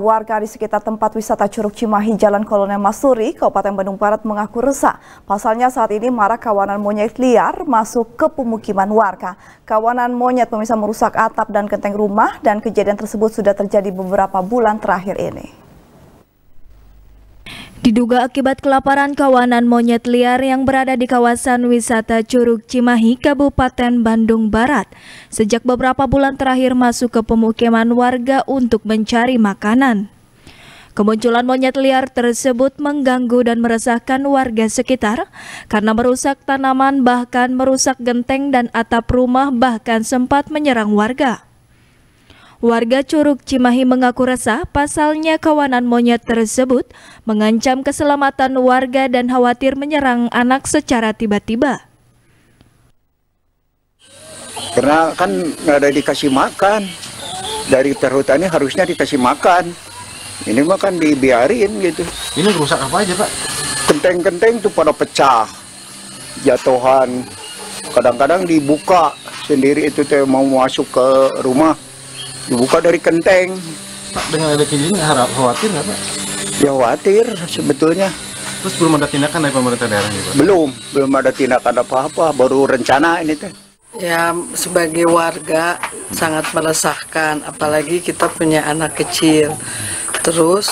Warga di sekitar tempat wisata Curug Cimahi, Jalan Kolonel Masuri, Kabupaten Bandung Barat mengaku resah. Pasalnya saat ini marak kawanan monyet liar masuk ke pemukiman warga. Kawanan monyet bisa merusak atap dan genteng rumah dan kejadian tersebut sudah terjadi beberapa bulan terakhir ini. Diduga akibat kelaparan kawanan monyet liar yang berada di kawasan wisata Curug Cimahi, Kabupaten Bandung Barat, sejak beberapa bulan terakhir masuk ke pemukiman warga untuk mencari makanan. Kemunculan monyet liar tersebut mengganggu dan meresahkan warga sekitar karena merusak tanaman bahkan merusak genteng dan atap rumah bahkan sempat menyerang warga. Warga Curug Cimahi mengaku resah pasalnya kawanan monyet tersebut mengancam keselamatan warga dan khawatir menyerang anak secara tiba-tiba. Karena kan nggak ada dikasih makan. Dari perhutannya harusnya dikasih makan. Ini mah kan dibiarin gitu. Ini rusak apa aja Pak? Kenteng-kenteng tuh pada pecah. Jatuhan. Kadang-kadang dibuka sendiri itu teh mau masuk ke rumah dibuka dari kenteng. Pak, dengan ada kejadian harap khawatir nggak Pak? Ya khawatir sebetulnya. Terus belum ada tindakan dari pemerintah daerah nih Pak? Belum, belum ada tindakan apa-apa, baru rencana ini teh. Ya sebagai warga sangat meresahkan, apalagi kita punya anak kecil. Terus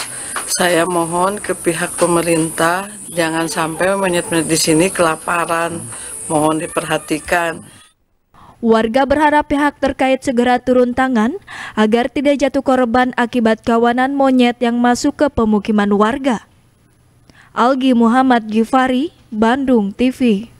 saya mohon ke pihak pemerintah jangan sampai monyet-monyet di sini kelaparan. Mohon diperhatikan. Warga berharap pihak terkait segera turun tangan agar tidak jatuh korban akibat kawanan monyet yang masuk ke pemukiman warga. Algi Muhammad Gifari, Bandung TV